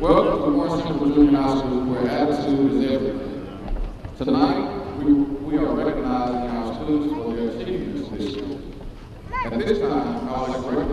Welcome to Central Junior High School, where attitude is everything. Tonight, we, we are recognizing our students for their achievements this year. At this time, I would like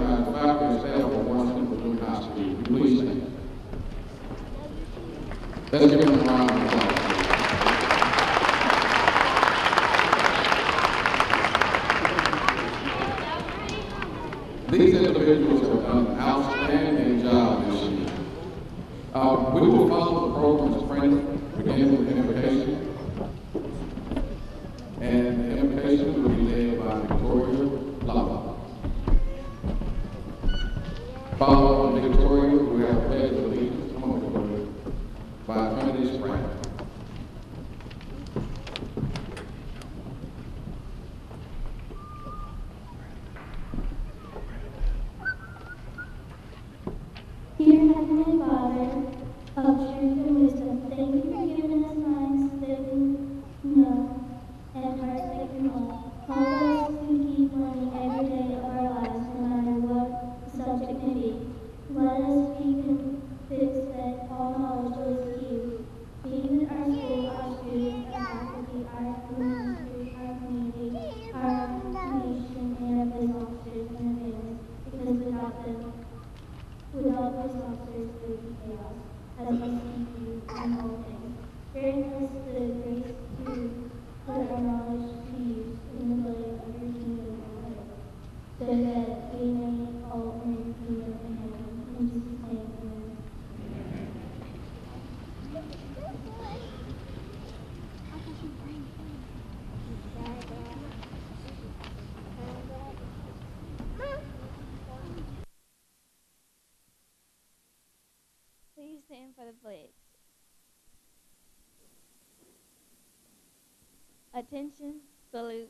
Attention, salute,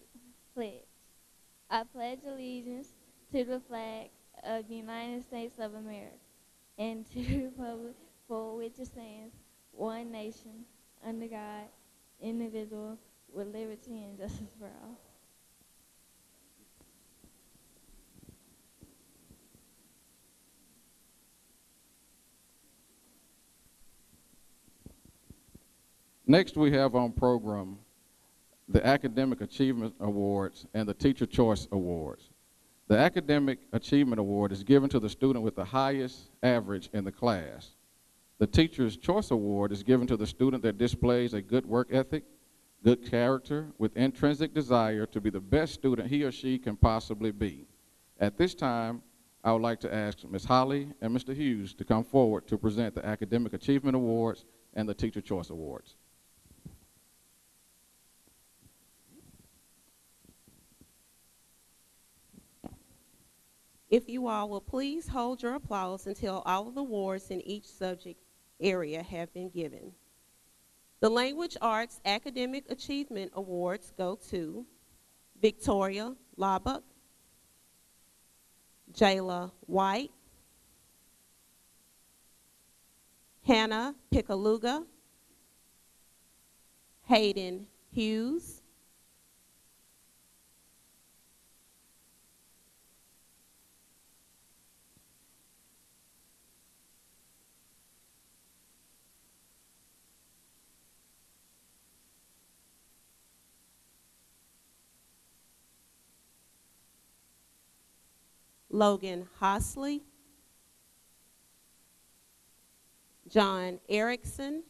pledge. I pledge allegiance to the flag of the United States of America and to the republic for which it stands, one nation, under God, indivisible, with liberty and justice for all. Next, we have on program the Academic Achievement Awards and the Teacher Choice Awards. The Academic Achievement Award is given to the student with the highest average in the class. The Teacher's Choice Award is given to the student that displays a good work ethic, good character, with intrinsic desire to be the best student he or she can possibly be. At this time, I would like to ask Ms. Holly and Mr. Hughes to come forward to present the Academic Achievement Awards and the Teacher Choice Awards. If you all will please hold your applause until all of the awards in each subject area have been given. The Language Arts Academic Achievement Awards go to Victoria Labuk, Jayla White, Hannah Picaluga, Hayden Hughes, Logan Hosley, John Erickson,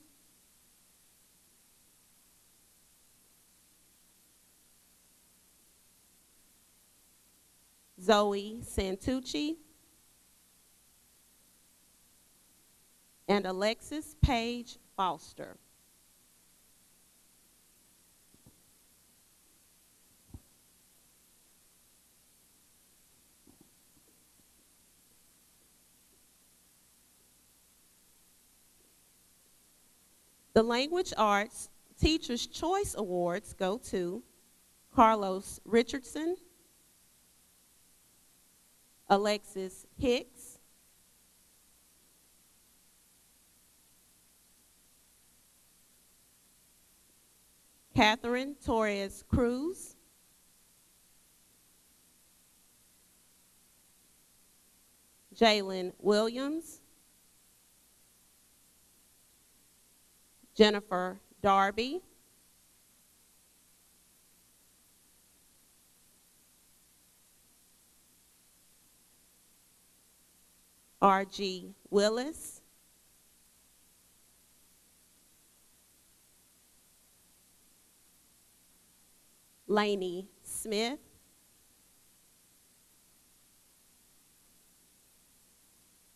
Zoe Santucci, and Alexis Page Foster. The Language Arts Teacher's Choice Awards go to Carlos Richardson, Alexis Hicks, Catherine Torres Cruz, Jalen Williams, Jennifer Darby, R.G. Willis, Laney Smith,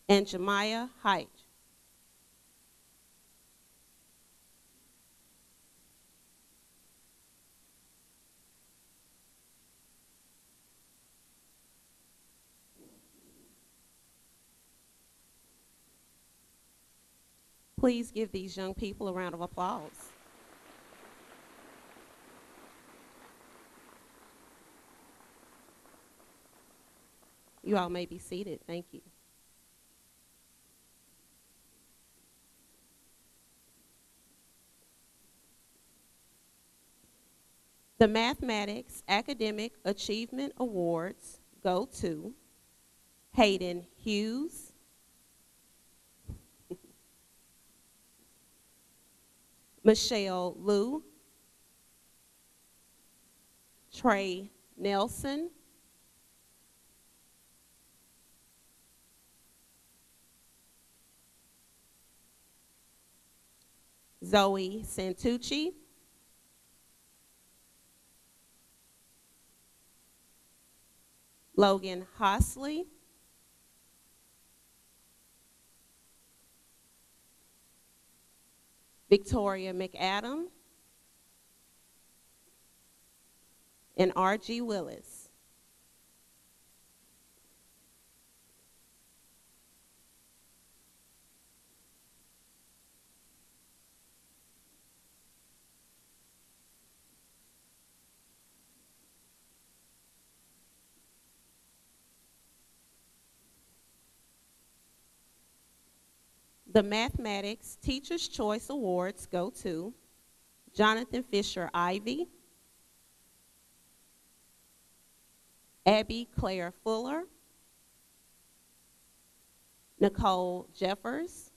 and Jemiah Height. Please give these young people a round of applause. You all may be seated. Thank you. The Mathematics Academic Achievement Awards go to Hayden Hughes, Michelle Liu, Trey Nelson, Zoe Santucci, Logan Hosley, Victoria McAdam, and R.G. Willis. The Mathematics Teacher's Choice Awards go to Jonathan Fisher Ivy, Abby Claire Fuller, Nicole Jeffers,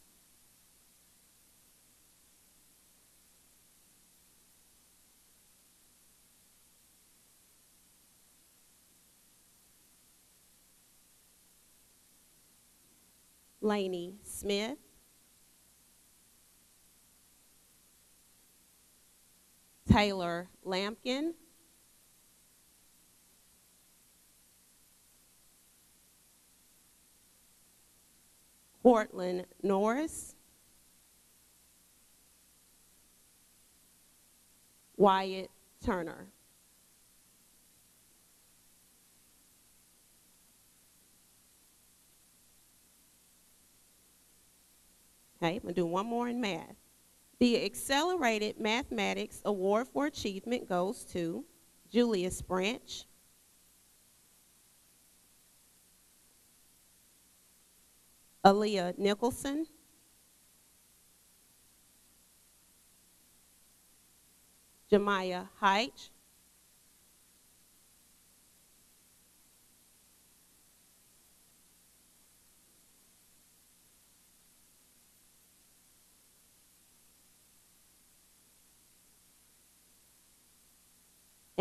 Laney Smith, Taylor Lampkin, Cortland Norris, Wyatt Turner. Okay, I'm gonna do one more in math. The Accelerated Mathematics Award for Achievement goes to Julius Branch, Aaliyah Nicholson, Jemiah Height,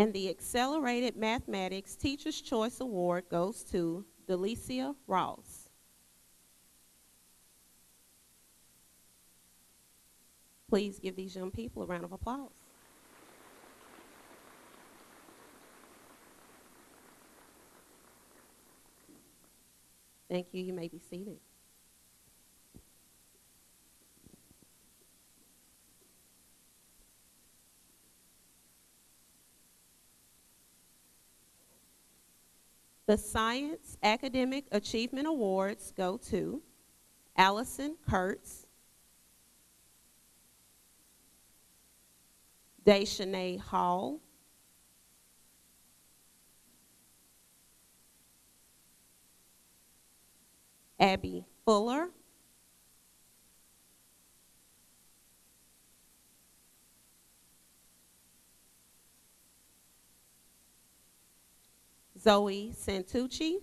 and the Accelerated Mathematics Teacher's Choice Award goes to Delicia Ross. Please give these young people a round of applause. Thank you. You may be seated. The Science Academic Achievement Awards go to Allison Kurtz, Deshanae Hall, Abby Fuller, Zoe Santucci.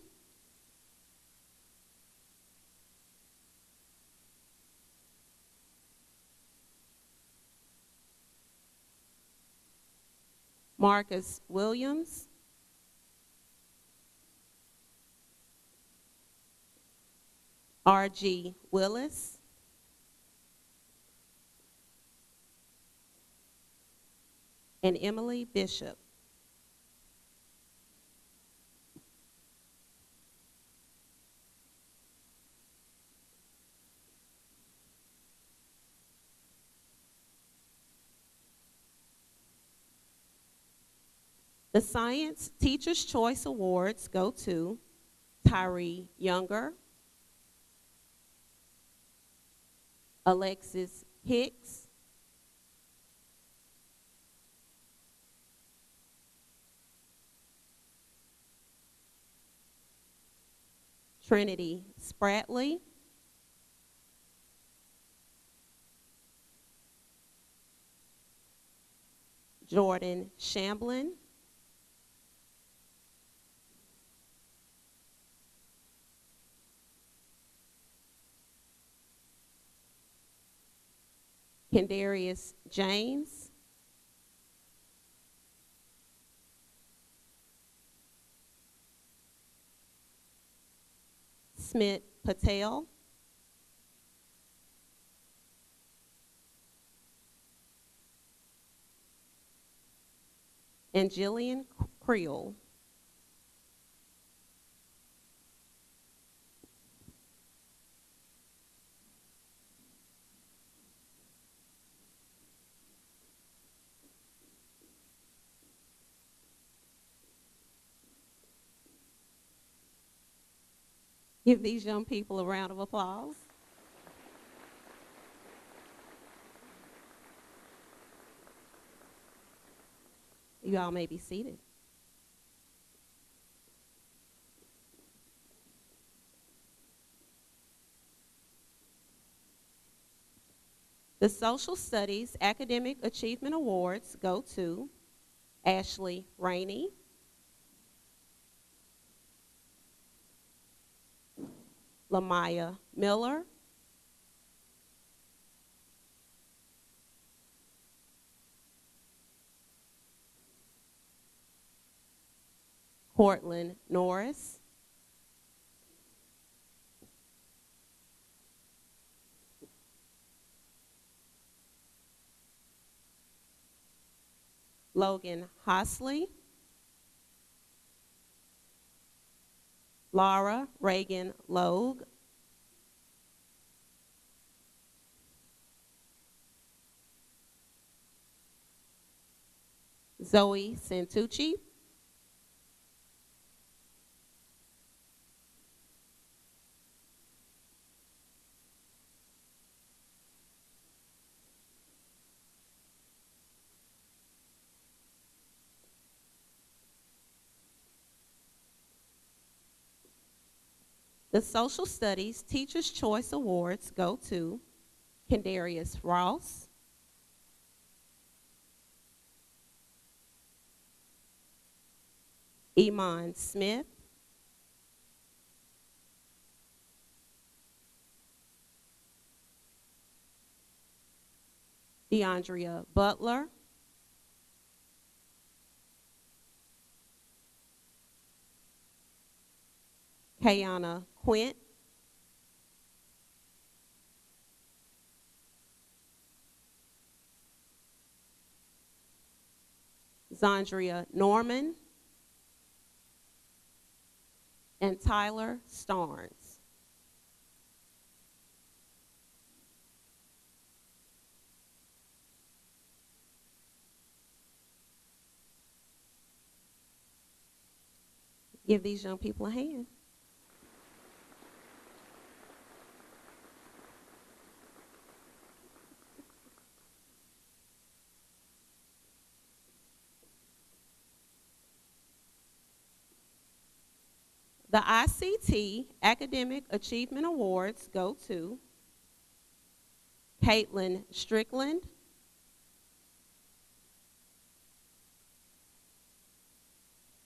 Marcus Williams. R.G. Willis. And Emily Bishop. The Science Teacher's Choice Awards go to Tyree Younger, Alexis Hicks, Trinity Spratley, Jordan Shamblin, Kendarius James, Smith Patel, and Jillian Creel. Give these young people a round of applause. You all may be seated. The Social Studies Academic Achievement Awards go to Ashley Rainey, Lamaya Miller, Cortland Norris, Logan Hosley, Laura Reagan Logue, Zoe Santucci, The Social Studies Teacher's Choice Awards go to Kendarius Ross, Iman Smith, DeAndrea Butler, Kayana Quint, Zandria Norman, and Tyler Starnes. Give these young people a hand. The ICT Academic Achievement Awards go to Caitlin Strickland,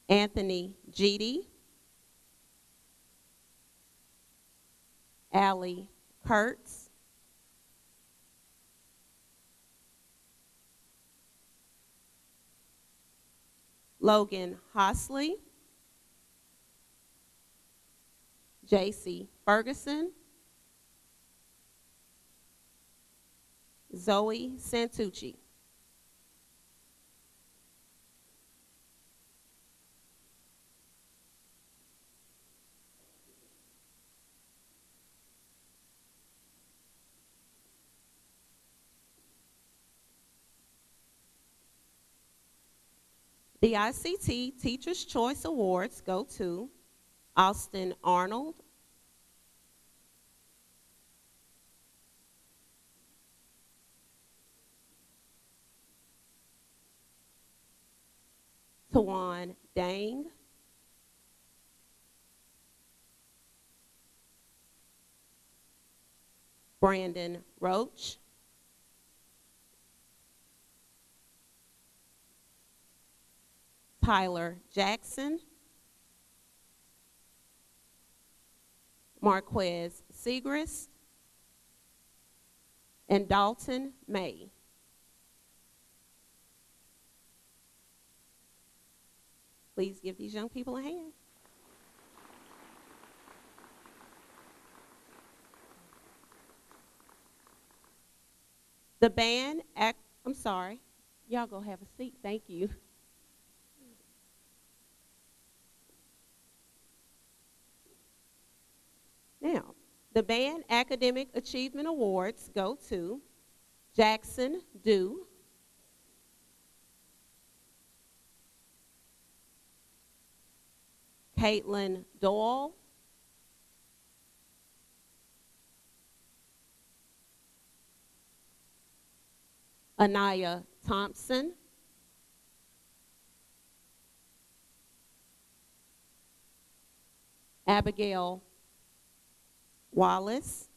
Anthony Jeedy, Allie Kurtz, Logan Hosley, J.C. Ferguson, Zoe Santucci. The ICT Teacher's Choice Awards go to Austin Arnold, Tawan Dang, Brandon Roach, Tyler Jackson, Marquez Segrist, and Dalton May. Please give these young people a hand. The band, act, I'm sorry, y'all go have a seat. Thank you. Now, the band academic achievement awards go to Jackson Dew, Caitlin Doyle, Anaya Thompson, Abigail Wallace,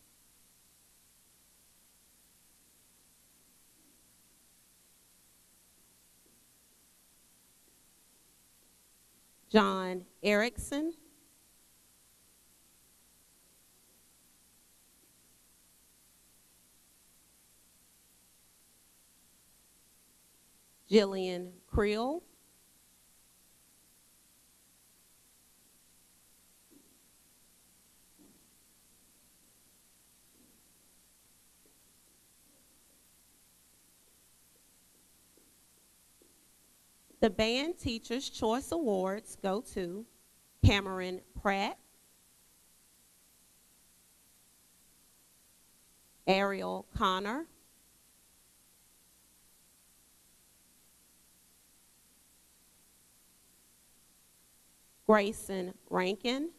John Erickson, Jillian Creel, The Band Teacher's Choice Awards go to Cameron Pratt, Ariel Connor, Grayson Rankin,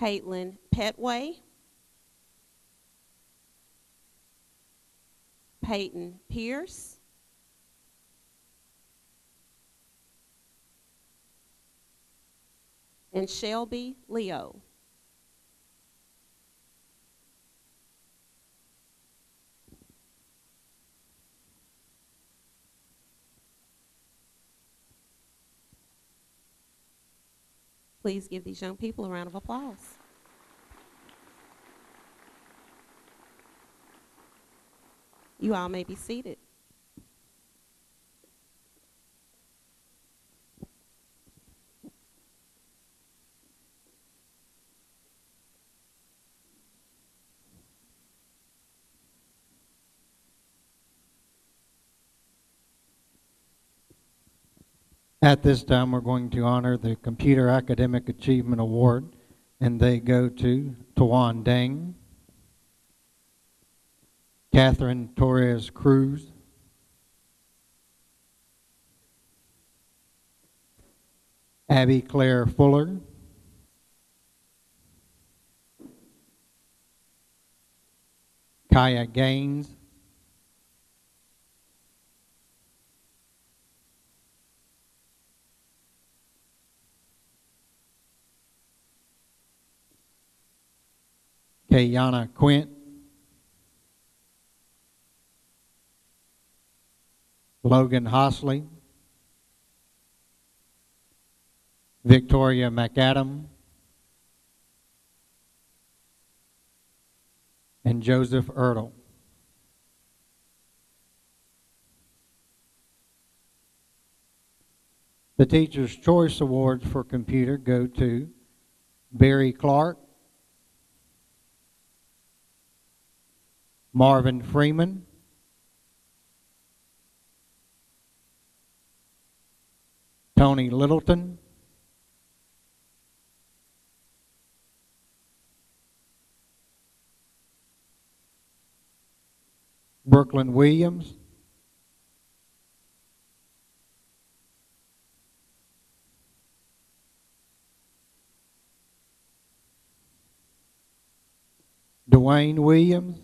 Caitlin Petway, Peyton Pierce, and Shelby Leo. Please give these young people a round of applause. You all may be seated. At this time, we're going to honor the Computer Academic Achievement Award, and they go to Tawan Dang, Catherine Torres Cruz, Abby Claire Fuller, Kaya Gaines, Kayana Quint, Logan Hosley, Victoria McAdam, and Joseph Ertl. The Teacher's Choice Awards for Computer go to Barry Clark, Marvin Freeman, Tony Littleton, Brooklyn Williams, Dwayne Williams,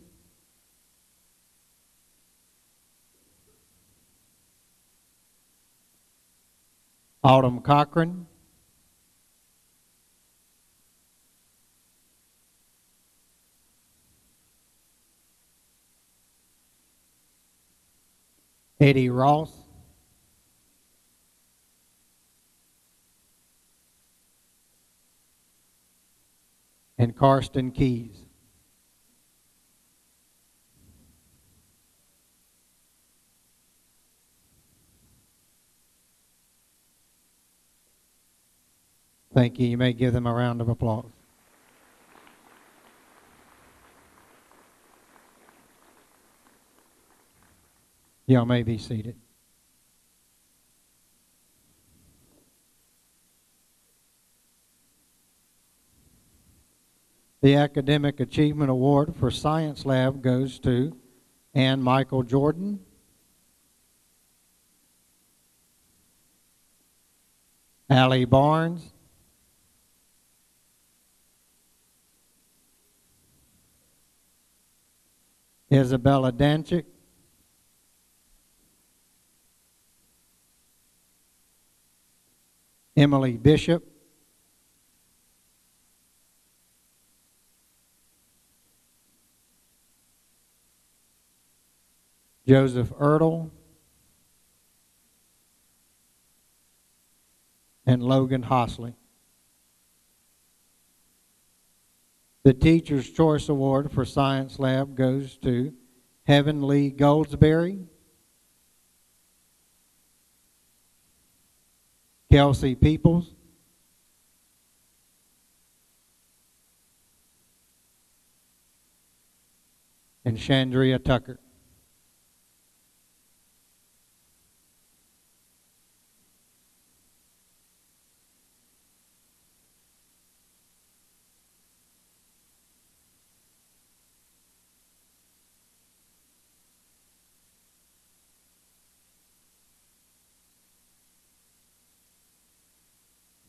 Autumn Cochran, Eddie Ross, and Karsten Keys. Thank you. You may give them a round of applause. Y'all may be seated. The Academic Achievement Award for Science Lab goes to Ann Michael Jordan, Allie Barnes, Isabella Danchik, Emily Bishop, Joseph Ertl, and Logan Hosley. The Teacher's Choice Award for Science Lab goes to Heaven Lee Goldsberry, Kelsey Peoples, and Chandria Tucker.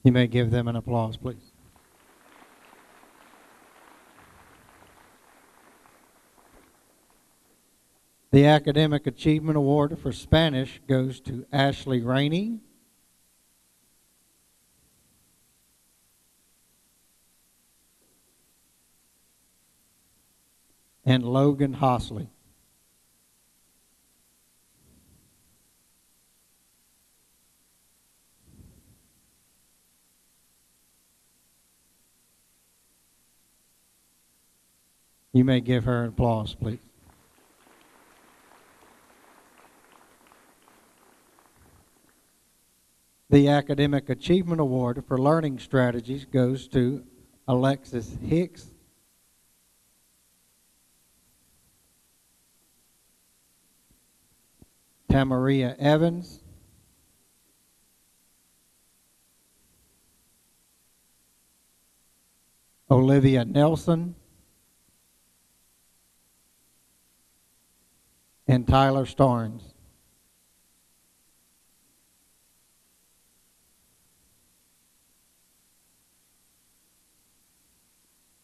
You may give them an applause, please. The Academic Achievement Award for Spanish goes to Ashley Rainey. And Logan Hosley. You may give her an applause, please. The Academic Achievement Award for Learning Strategies goes to Alexis Hicks. Tamaria Evans. Olivia Nelson. And Tyler Starnes.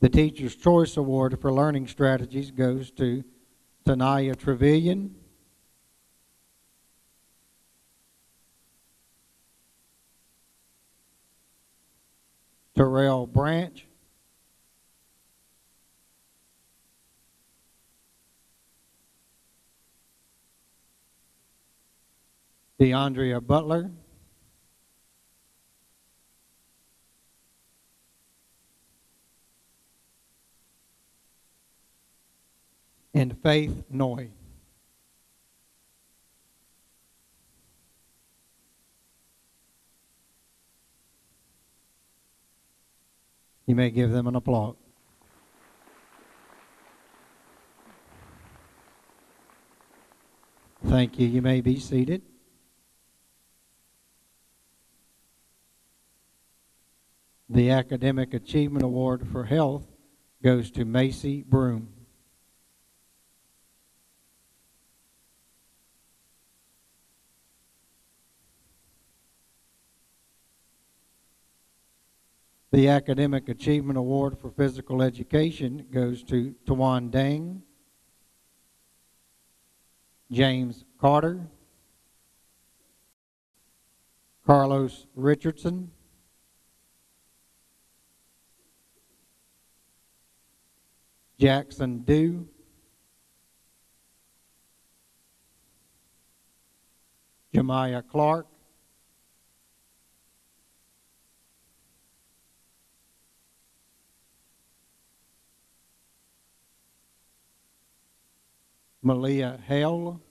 The Teacher's Choice Award for Learning Strategies goes to Tanaya Trevilian. Terrell Branch. DeAndrea Butler. And Faith Noy. You may give them an applause. Thank you. You may be seated. The Academic Achievement Award for Health goes to Macy Broom. The Academic Achievement Award for Physical Education goes to Tawan Dang, James Carter, Carlos Richardson, Jackson Dew, Jemiah Clark, Malia Hale,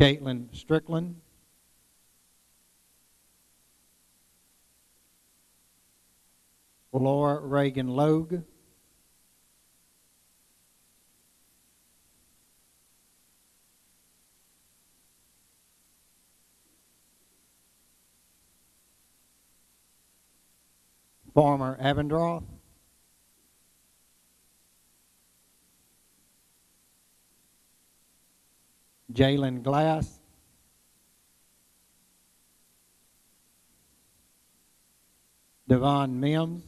Caitlin Strickland, Laura Reagan Logue, Farmer Abendroth, Jalen Glass, Devon Mims,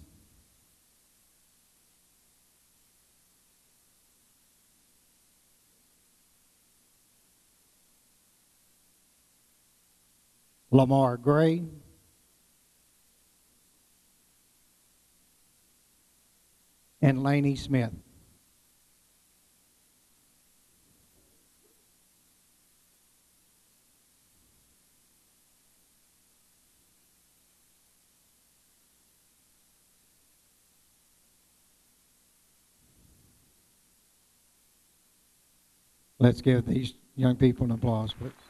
Lamar Gray, and Laney Smith. Let's give these young people an applause, please.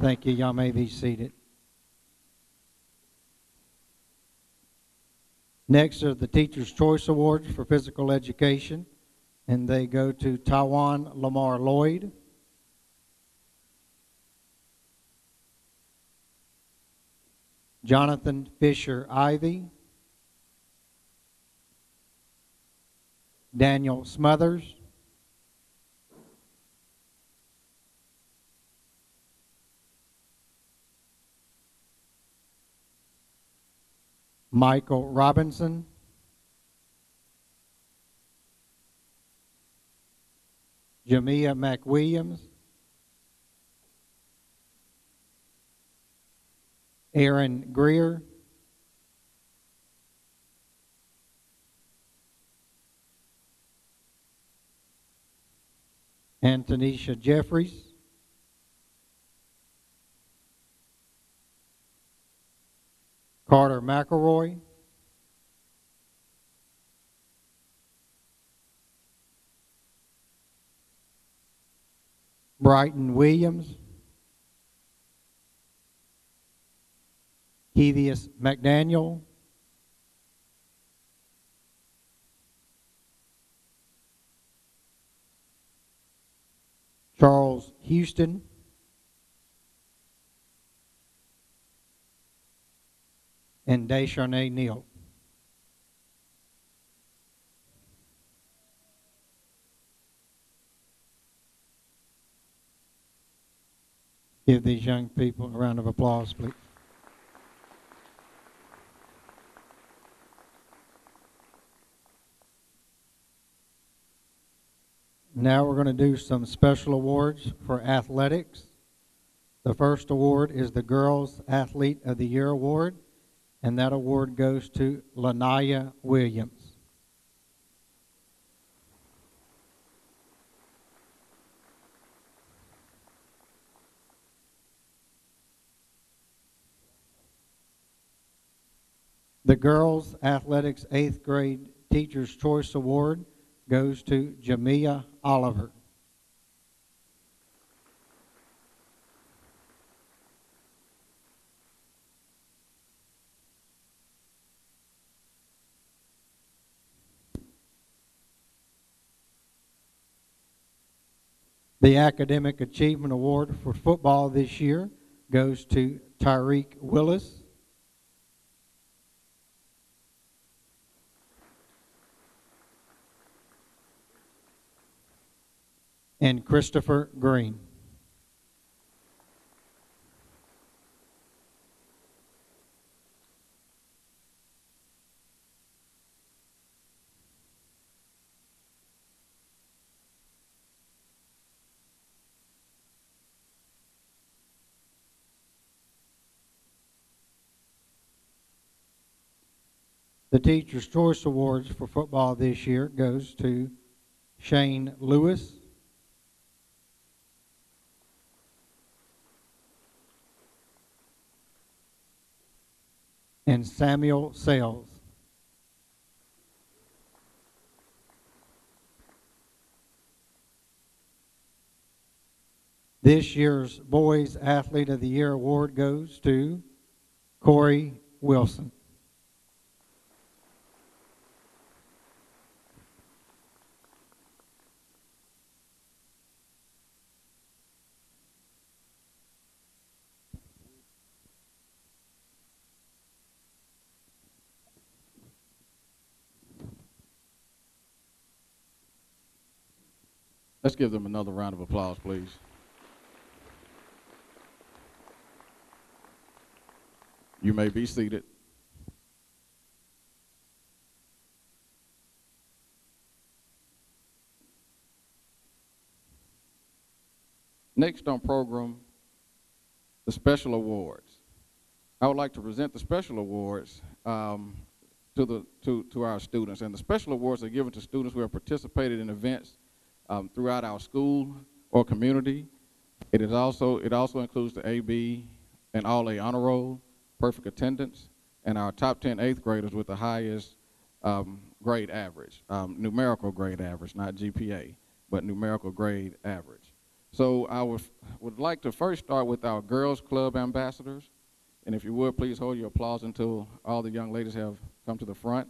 Thank you. Y'all may be seated. Next are the Teacher's Choice Awards for Physical Education, and they go to Tawan Lamar Lloyd, Jonathan Fisher Ivy, Daniel Smothers, Michael Robinson, Jamia McWilliams, Aaron Greer, Antonisha Jeffries, Carter McElroy, Brighton Williams, Kevius McDaniel, Charles Houston, and Desharnay Neal. Give these young people a round of applause, please. Now we're going to do some special awards for athletics. The first award is the Girls Athlete of the Year Award, and that award goes to Lanaya Williams. The Girls Athletics 8th Grade Teacher's Choice Award goes to Jamia Oliver. The Academic Achievement Award for football this year goes to Tyreek Willis. and Christopher Green. The Teacher's Choice Awards for football this year goes to Shane Lewis, and Samuel Sales. This year's Boys Athlete of the Year award goes to Corey Wilson. Let's give them another round of applause, please. You may be seated. Next on program, the special awards. I would like to present the special awards um, to, the, to, to our students. And the special awards are given to students who have participated in events um, throughout our school or community. It is also it also includes the AB and All A honor roll, perfect attendance, and our top 10 eighth graders with the highest um, grade average, um, numerical grade average, not GPA, but numerical grade average. So I would, would like to first start with our Girls Club ambassadors. And if you would, please hold your applause until all the young ladies have come to the front.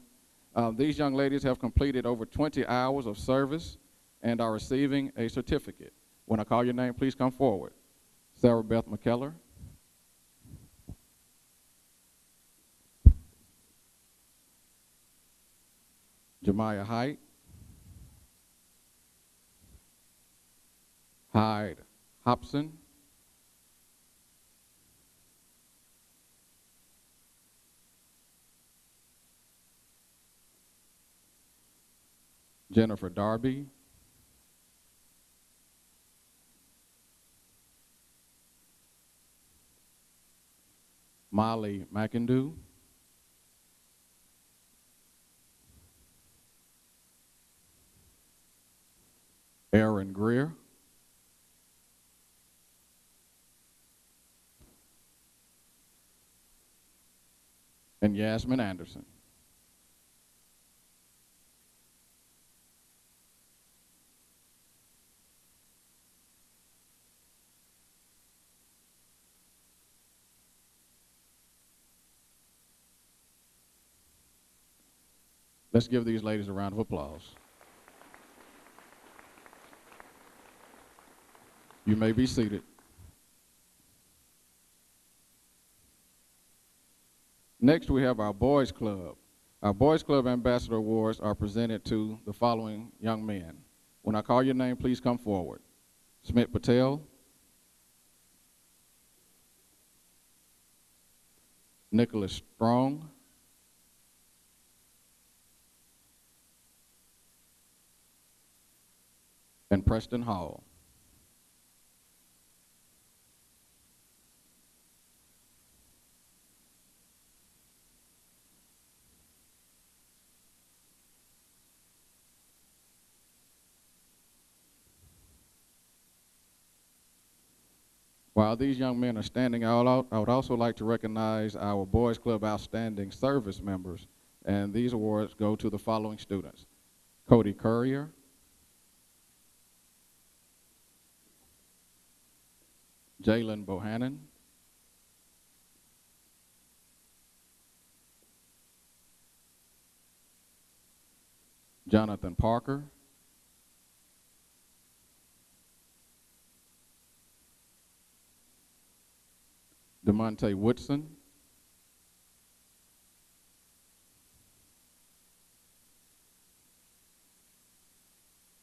Uh, these young ladies have completed over 20 hours of service and are receiving a certificate. When I call your name, please come forward. Sarah Beth McKellar. Jemiah Hyde. Hyde Hobson. Jennifer Darby. Molly McIndoe. Aaron Greer. And Yasmin Anderson. Let's give these ladies a round of applause. You may be seated. Next, we have our Boys Club. Our Boys Club Ambassador Awards are presented to the following young men. When I call your name, please come forward. Smith Patel, Nicholas Strong, and Preston Hall. While these young men are standing out, I would also like to recognize our Boys Club Outstanding Service members, and these awards go to the following students. Cody Courier, Jalen Bohannon, Jonathan Parker, Demonte Woodson,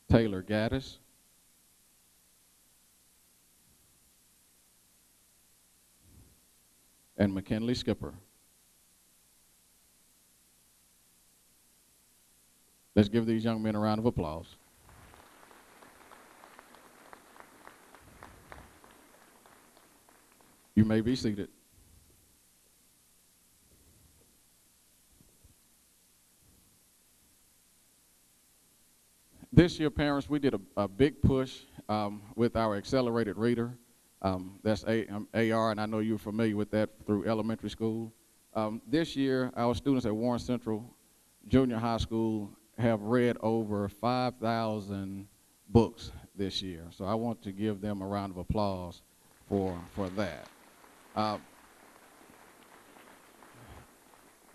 Taylor Gaddis, and McKinley Skipper. Let's give these young men a round of applause. You may be seated. This year, parents, we did a, a big push um, with our accelerated reader. Um, that's a, um, AR, and I know you're familiar with that through elementary school. Um, this year, our students at Warren Central Junior High School have read over 5,000 books this year. So I want to give them a round of applause for, for that. Uh,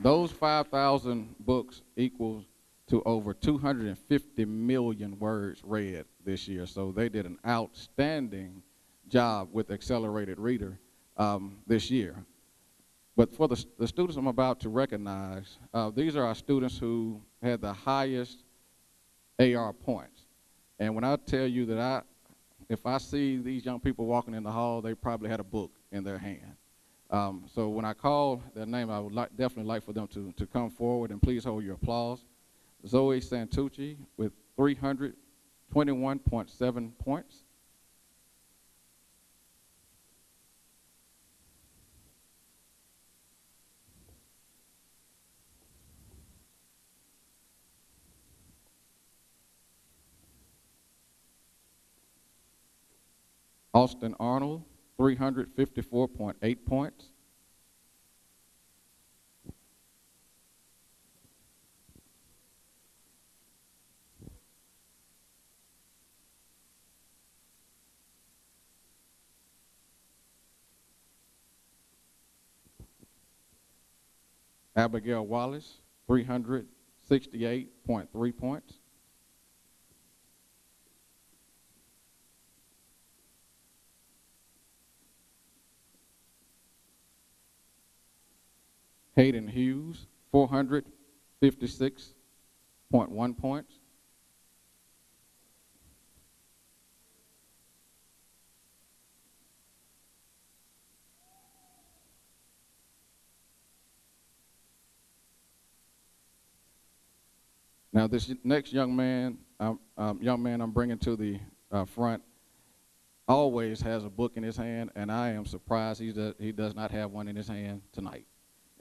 those 5,000 books equals to over 250 million words read this year. So they did an outstanding job with Accelerated Reader um, this year. But for the, the students I'm about to recognize, uh, these are our students who had the highest AR points. And when I tell you that I, if I see these young people walking in the hall, they probably had a book in their hand. Um, so when I call their name, I would like, definitely like for them to, to come forward and please hold your applause. Zoe Santucci with 321.7 points. Austin Arnold, 354.8 points. Abigail Wallace, 368.3 points. Hayden Hughes, 456.1 points. Now, this next young man, um, um, young man I'm bringing to the uh, front, always has a book in his hand, and I am surprised he does, he does not have one in his hand tonight.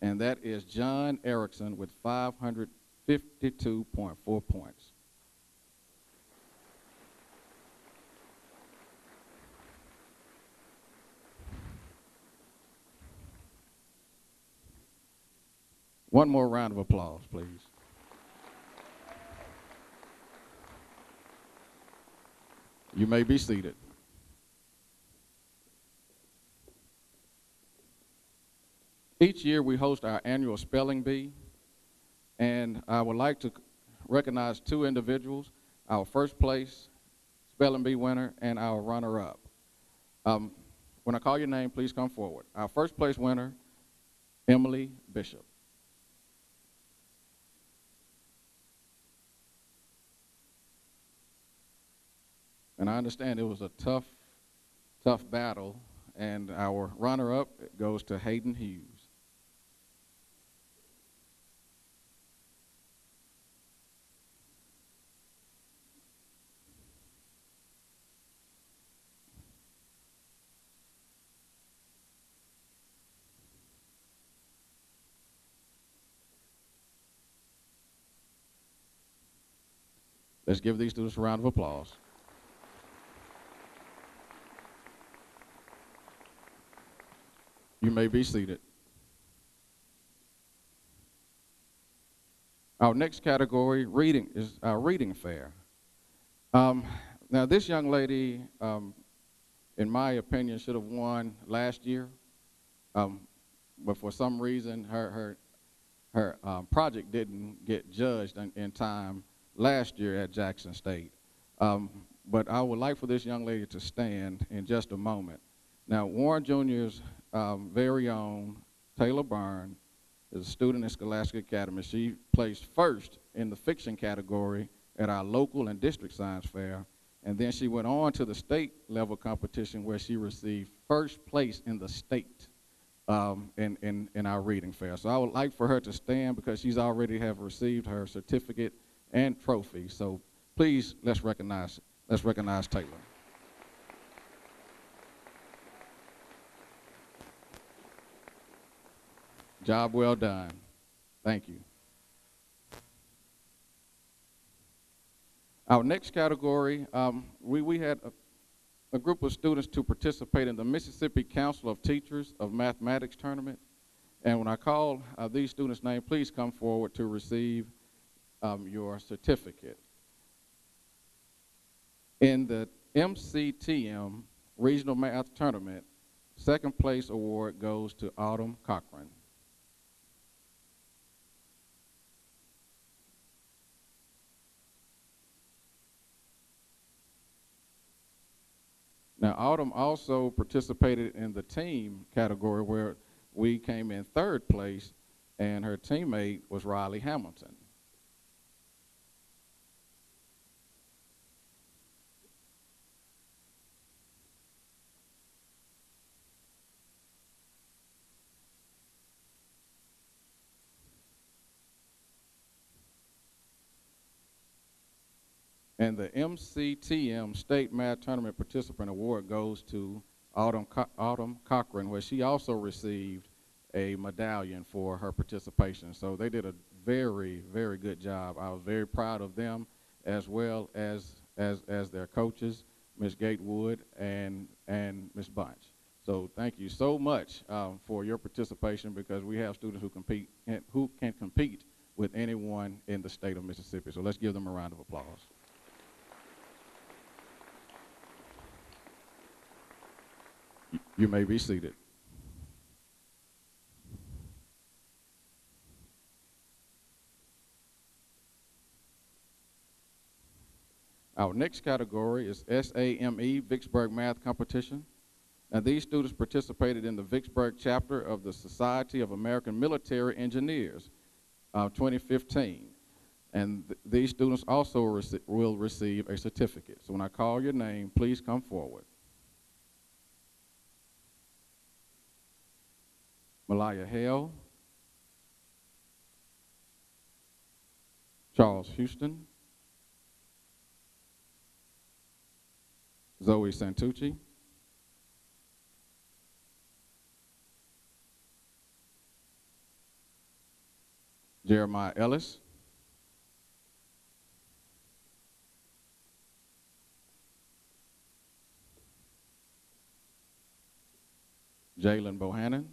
And that is John Erickson with 552.4 points. One more round of applause, please. You may be seated. Each year we host our annual spelling bee, and I would like to recognize two individuals, our first place spelling bee winner and our runner-up. Um, when I call your name, please come forward. Our first place winner, Emily Bishop. And I understand it was a tough, tough battle, and our runner-up goes to Hayden Hughes. Let's give these students a round of applause. You may be seated. Our next category, reading, is our reading fair. Um, now, this young lady, um, in my opinion, should have won last year, um, but for some reason, her her her um, project didn't get judged in, in time last year at Jackson State. Um, but I would like for this young lady to stand in just a moment. Now, Warren Jr.'s um, very own Taylor Byrne is a student at Scholastic Academy. She placed first in the fiction category at our local and district science fair. And then she went on to the state level competition where she received first place in the state um, in, in, in our reading fair. So I would like for her to stand because she's already have received her certificate and trophy. So please, let's recognize, let's recognize Taylor. Job well done. Thank you. Our next category, um, we, we had a, a, group of students to participate in the Mississippi Council of Teachers of Mathematics tournament. And when I call uh, these students' name, please come forward to receive um, your certificate. In the MCTM Regional Math Tournament, second place award goes to Autumn Cochran. Now, Autumn also participated in the team category where we came in third place, and her teammate was Riley Hamilton. And the MCTM State Math Tournament Participant Award goes to Autumn, Co Autumn Cochran, where she also received a medallion for her participation. So they did a very, very good job. I was very proud of them as well as, as, as their coaches, Ms. Gatewood and, and Ms. Bunch. So thank you so much um, for your participation because we have students who compete who can compete with anyone in the state of Mississippi. So let's give them a round of applause. You may be seated. Our next category is SAME Vicksburg Math Competition. And these students participated in the Vicksburg chapter of the Society of American Military Engineers uh, 2015. And th these students also rec will receive a certificate. So when I call your name, please come forward. Malaya Hale, Charles Houston, Zoe Santucci, Jeremiah Ellis, Jalen Bohannon,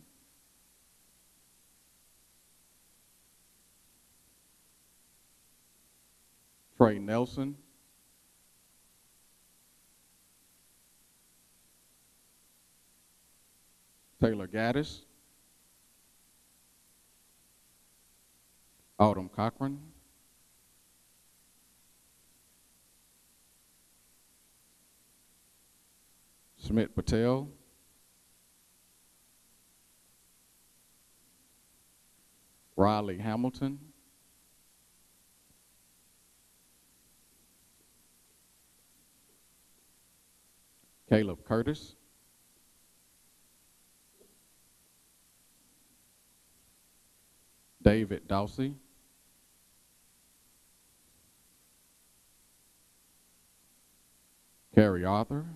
Trey Nelson. Taylor Gaddis. Autumn Cochran. Smith Patel. Riley Hamilton. Caleb Curtis. David Dawsey. Carrie Arthur.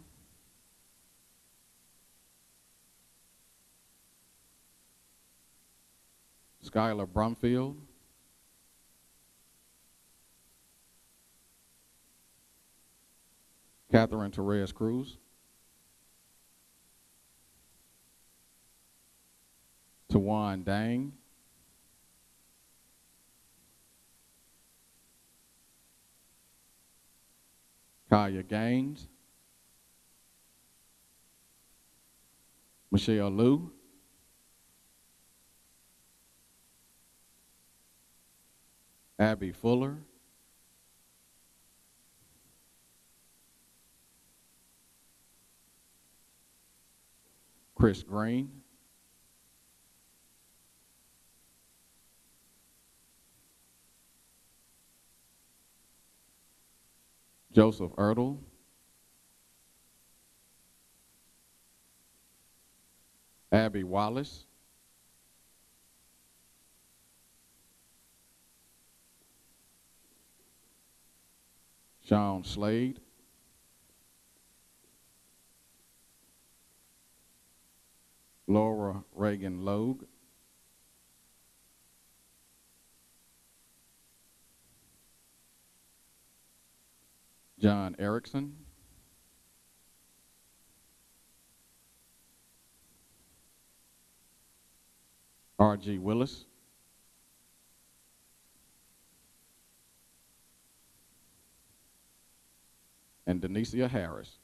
Skylar Brumfield. Catherine Torres Cruz. Tawan Dang. Kaya Gaines. Michelle Liu. Abby Fuller. Chris Green. Joseph Ertl. Abby Wallace. Sean Slade. Laura Reagan Logue. John Erickson. R.G. Willis. And Denicia Harris.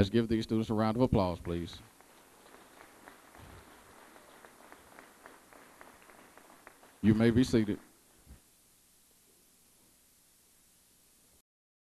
Let's give these students a round of applause, please. You may be seated.